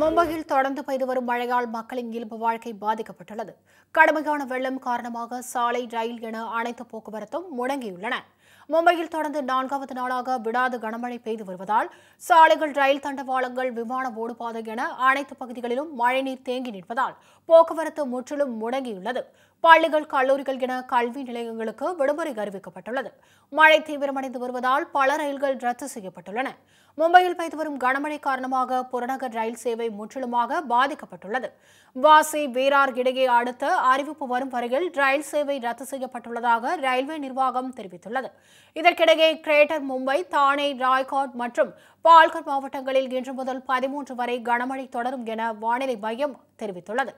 மும்பையில் தொடர்ந்து பெய்து வரும் மழையால் மக்களின் இயல்பு வாழ்க்கை பாதிக்கப்பட்டுள்ளது. கடுமையான வெள்ளம் காரணமாக சாலை ரயில் என அனைத்து போக்குவரத்தும் முடங்கியுள்ளன. மும்பையில் தொடர்ந்து நான்காவது நாளாக விடாது கனமழை பெய்து வருவதால் சாலைகள் ரயில் தண்டவாளங்கள் விமான ஓடுபாதை என அனைத்து பகுதிகளிலும் மழைநீர் தேங்கி நிற்பதால் போக்குவரத்து முற்றிலும் முடங்கியுள்ளது. பள்ளிகள் கல்லூரிகள் என கல்வி நிலையங்களுக்கு விடுமுறை அறிவிக்கப்பட்டுள்ளது. மழை தீவிரமடைந்து வருவதால் பல ரயில்கள் ரத்து செய்யப்பட்டுள்ளன. மும்பையில் பெய்து வரும் கனமழை காரணமாக புறநகர் ரயில் சேவை முற்றிலுமாக பாதிக்கப்பட்டுள்ளது. வாசி வீரார் இடையே அடுத்த அறிவிப்பு வரும் வரையில் ரயில் சேவை ரத்து செய்யப்பட்டுள்ளதாக ரயில்வே நிர்வாகம் தெரிவித்துள்ளது. இதற்கிடையே கிரேட்டர் மும்பை தானே ராய்காட் மற்றும் பால்கர் மாவட்டங்களில் இன்று முதல் பதிமூன்று வரை கனமழை தொடரும் என வானிலை மையம் தெரிவித்துள்ளது.